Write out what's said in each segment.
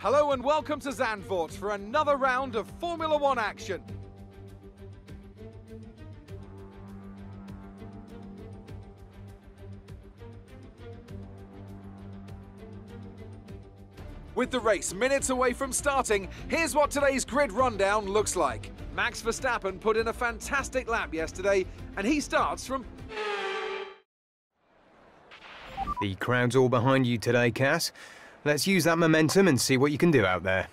Hello and welcome to Zandvoort for another round of Formula One action. With the race minutes away from starting, here's what today's grid rundown looks like. Max Verstappen put in a fantastic lap yesterday, and he starts from The crowd's all behind you today, Cass. Let's use that momentum and see what you can do out there.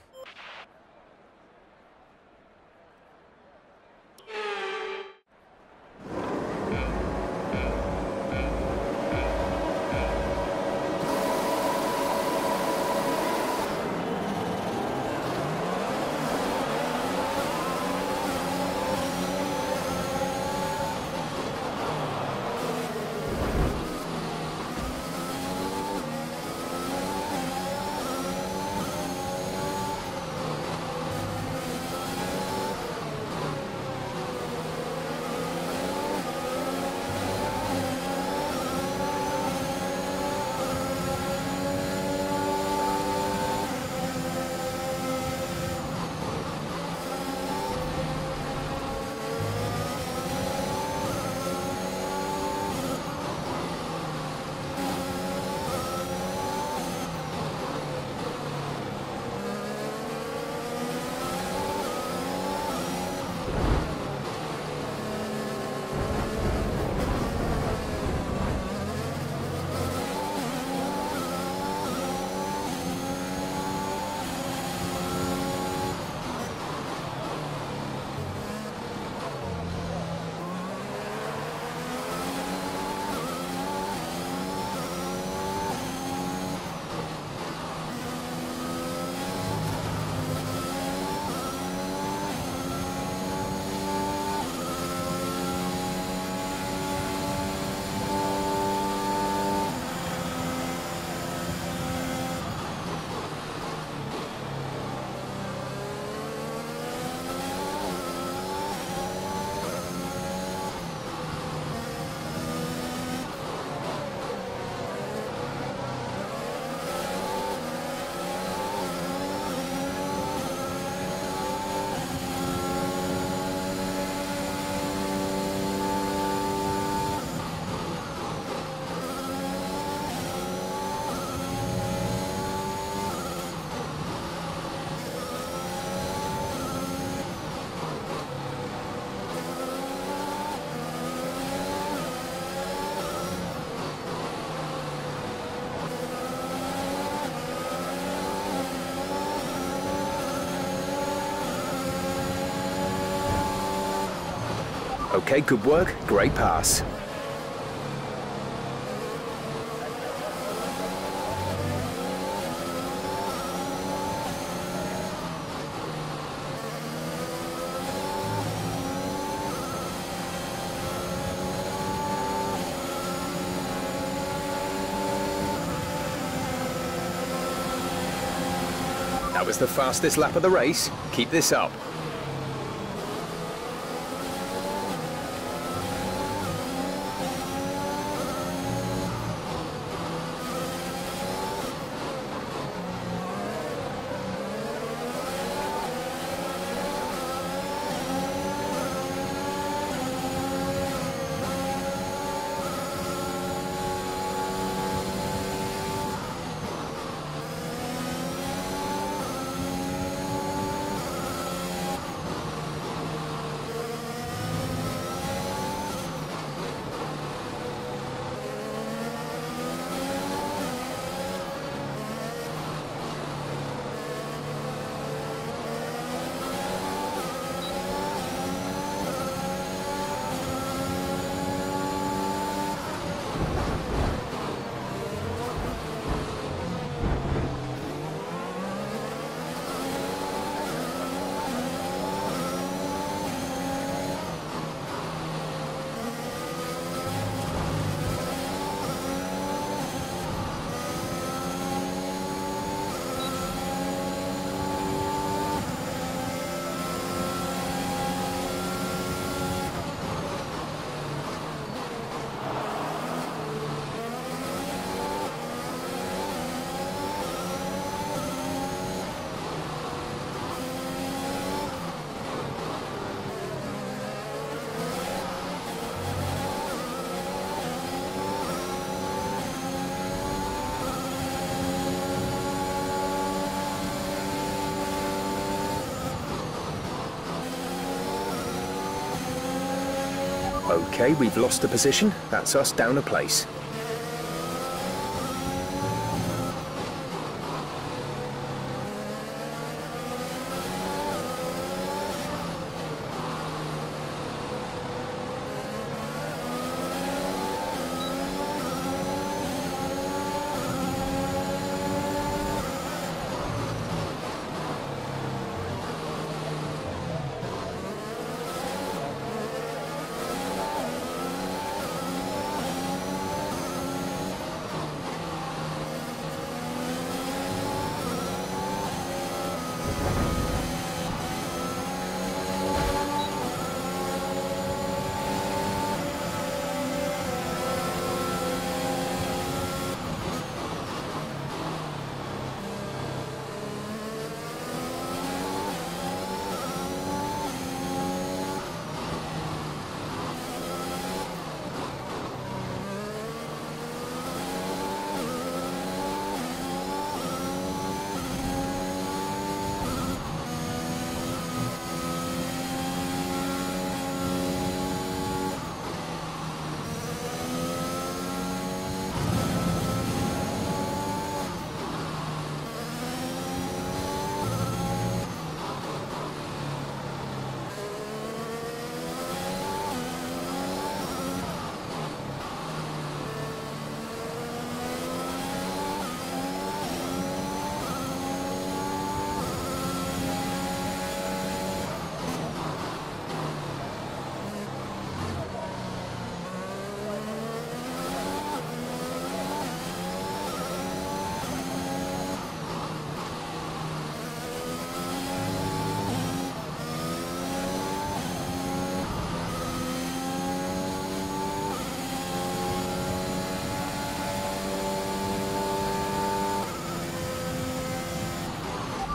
Okay, good work. Great pass. That was the fastest lap of the race. Keep this up. Okay, we've lost the position. That's us down a place.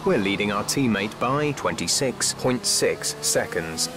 We're leading our teammate by 26.6 seconds.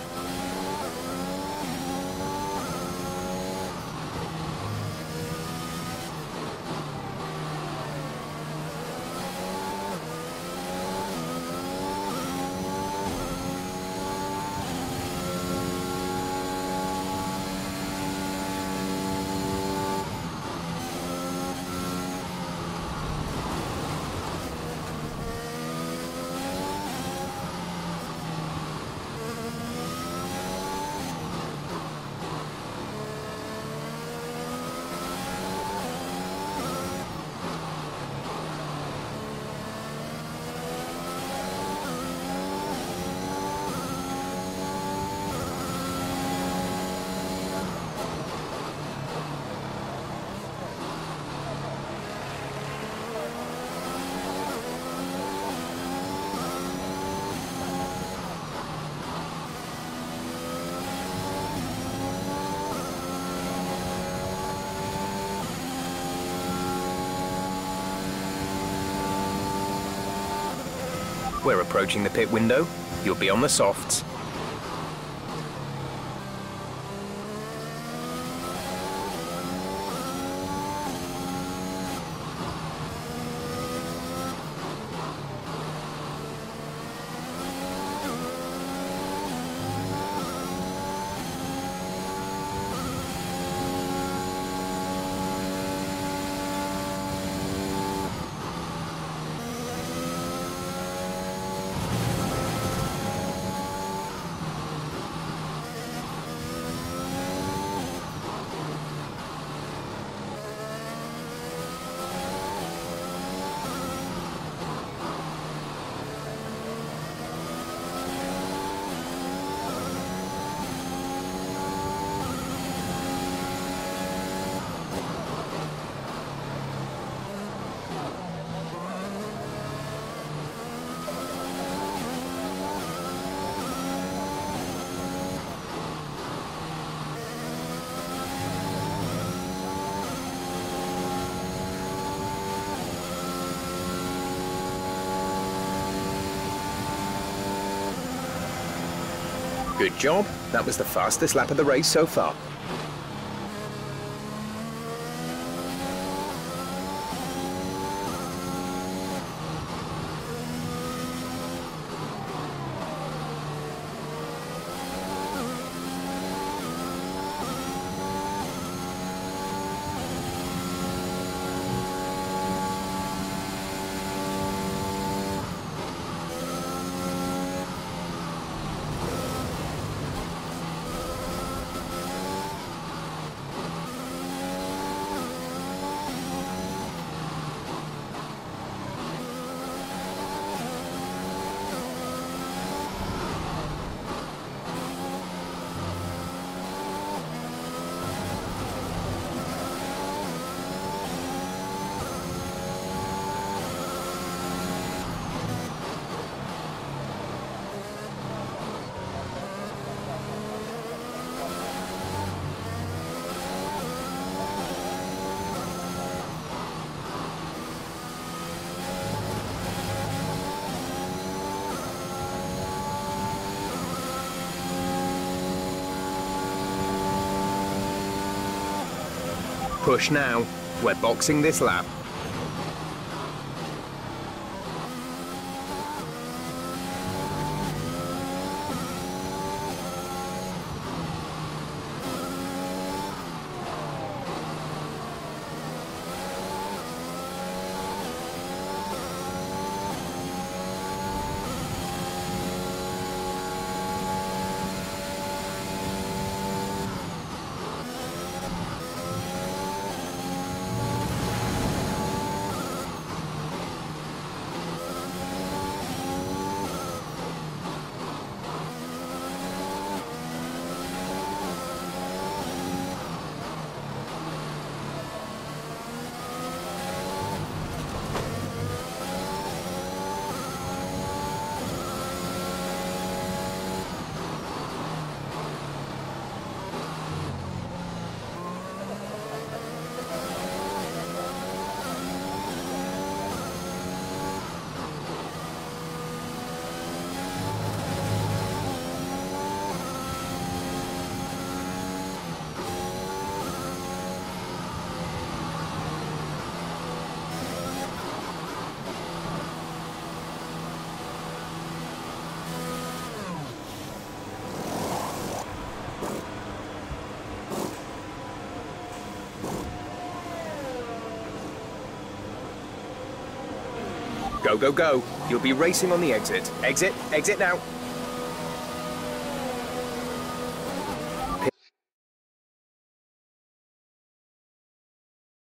We're approaching the pit window. You'll be on the softs. Good job. That was the fastest lap of the race so far. Push now. We're boxing this lap. Go, go, go. You'll be racing on the exit. Exit, exit now.